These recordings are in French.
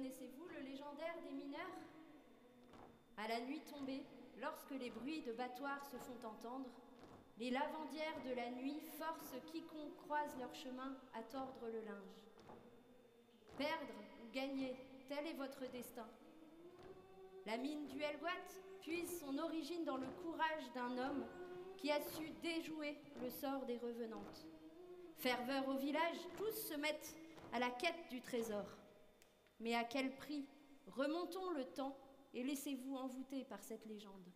Connaissez-vous le légendaire des mineurs? À la nuit tombée, lorsque les bruits de battoirs se font entendre, les lavandières de la nuit forcent quiconque croise leur chemin à tordre le linge. Perdre ou gagner, tel est votre destin. La mine du Helgoat puise son origine dans le courage d'un homme qui a su déjouer le sort des revenantes. Ferveur au village, tous se mettent à la quête du trésor. Mais à quel prix? Remontons le temps et laissez-vous envoûter par cette légende.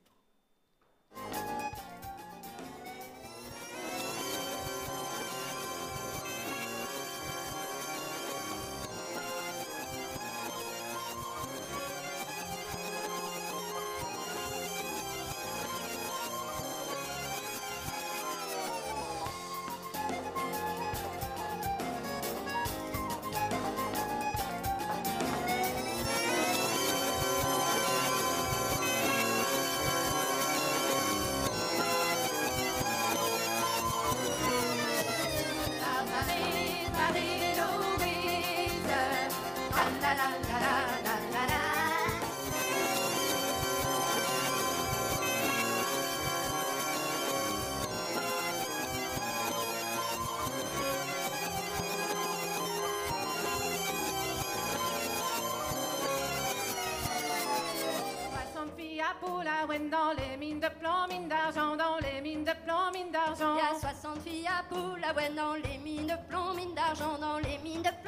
A 60 filles à Poulaouen dans les mines de plomb, mines d'argent, dans les mines. de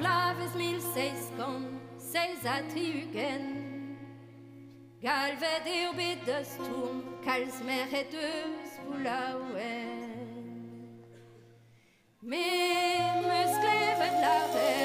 Pas a blaves mil seis con, seis atriugen. Galved e obedes tourm, kals mer et eus boulaouen. Mais muscles la veille,